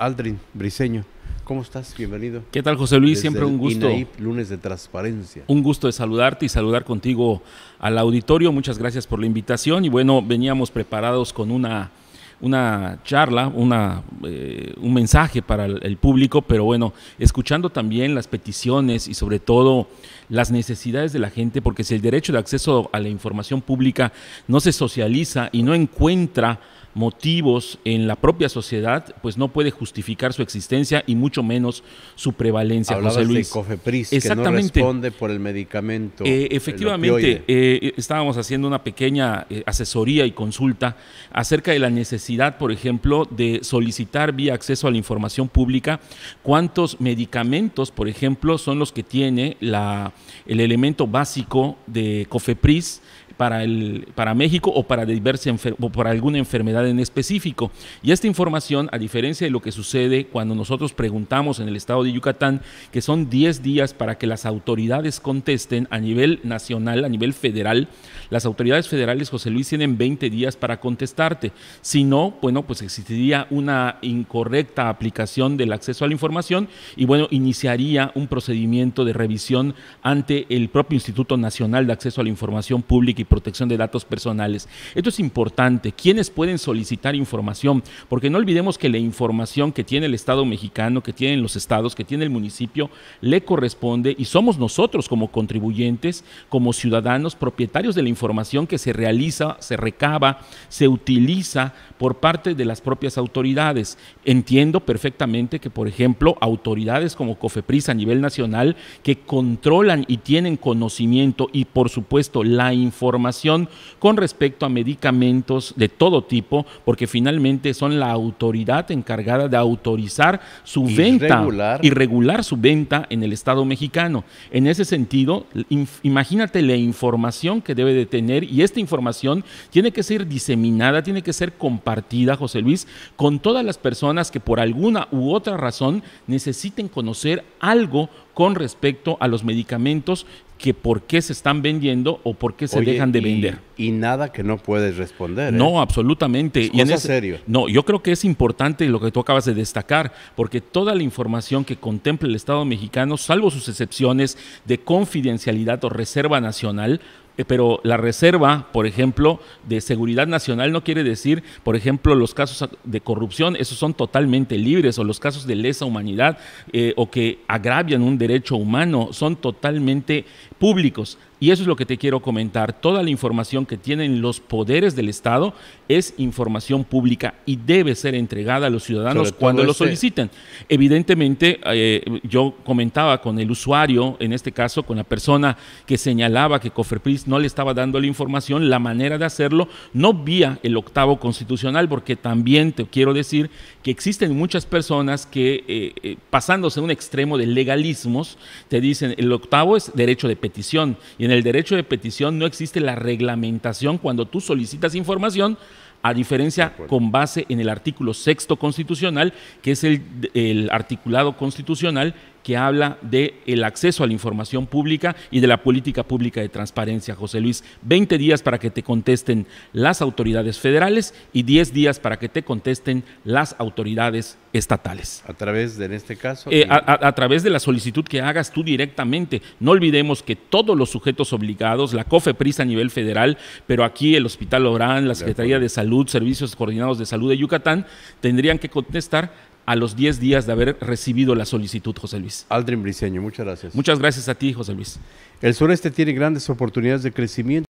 Aldrin Briseño. ¿Cómo estás? Bienvenido. ¿Qué tal, José Luis? Siempre un gusto. lunes de transparencia. Un gusto de saludarte y saludar contigo al auditorio. Muchas gracias por la invitación. Y bueno, veníamos preparados con una, una charla, una, eh, un mensaje para el, público, pero bueno, escuchando también las peticiones y sobre todo las necesidades de la gente, porque si el derecho de acceso a la información pública no se socializa y no encuentra motivos en la propia sociedad, pues no puede justificar su existencia y mucho menos su prevalencia. Hablabas José Luis. de Cofepris, Exactamente. que no responde por el medicamento. Eh, efectivamente, eh, estábamos haciendo una pequeña eh, asesoría y consulta acerca de la necesidad, por ejemplo, de solicitar vía acceso a la información pública cuántos medicamentos, por ejemplo, son los que tiene la, el elemento básico de Cofepris para, el, para México o para, diversa o para alguna enfermedad en específico. Y esta información, a diferencia de lo que sucede cuando nosotros preguntamos en el estado de Yucatán, que son 10 días para que las autoridades contesten a nivel nacional, a nivel federal, las autoridades federales, José Luis, tienen 20 días para contestarte. Si no, bueno, pues existiría una incorrecta aplicación del acceso a la información y bueno, iniciaría un procedimiento de revisión ante el propio Instituto Nacional de Acceso a la Información Pública y protección de datos personales. Esto es importante. ¿Quiénes pueden solicitar información? Porque no olvidemos que la información que tiene el Estado mexicano, que tienen los estados, que tiene el municipio, le corresponde y somos nosotros como contribuyentes, como ciudadanos, propietarios de la información que se realiza, se recaba, se utiliza por parte de las propias autoridades. Entiendo perfectamente que, por ejemplo, autoridades como COFEPRIS a nivel nacional que controlan y tienen conocimiento y, por supuesto, la información con respecto a medicamentos de todo tipo, porque finalmente son la autoridad encargada de autorizar su venta y regular su venta en el Estado mexicano. En ese sentido, imagínate la información que debe de tener y esta información tiene que ser diseminada, tiene que ser compartida, José Luis, con todas las personas que por alguna u otra razón necesiten conocer algo con respecto a los medicamentos que por qué se están vendiendo o por qué se dejan de vender. Y nada que no puedes responder. ¿eh? No, absolutamente. y en serio. No, yo creo que es importante lo que tú acabas de destacar, porque toda la información que contempla el Estado mexicano, salvo sus excepciones de confidencialidad o reserva nacional, eh, pero la reserva, por ejemplo, de seguridad nacional no quiere decir, por ejemplo, los casos de corrupción, esos son totalmente libres, o los casos de lesa humanidad eh, o que agravian un derecho humano, son totalmente públicos. Y eso es lo que te quiero comentar. Toda la información que tienen los poderes del Estado es información pública y debe ser entregada a los ciudadanos cuando lo soliciten. Evidentemente, eh, yo comentaba con el usuario, en este caso con la persona que señalaba que Cofrepris no le estaba dando la información, la manera de hacerlo, no vía el octavo constitucional, porque también te quiero decir que existen muchas personas que, eh, eh, pasándose a un extremo de legalismos, te dicen el octavo es derecho de petición y en el derecho de petición no existe la reglamentación cuando tú solicitas información, a diferencia con base en el artículo sexto constitucional, que es el, el articulado constitucional que habla de el acceso a la información pública y de la política pública de transparencia, José Luis. 20 días para que te contesten las autoridades federales y 10 días para que te contesten las autoridades estatales. A través de, en este caso... Eh, a, través de la solicitud que hagas tú directamente. No olvidemos que todos los sujetos obligados, la COFEPRIS a nivel federal, pero aquí el Hospital Orán, la Secretaría de Salud, Servicios Coordinados de Salud de Yucatán, tendrían que contestar a los 10 días de haber recibido la solicitud, José Luis. Aldrin Briceño, muchas gracias. Muchas gracias a ti, José Luis. El sureste tiene grandes oportunidades de crecimiento.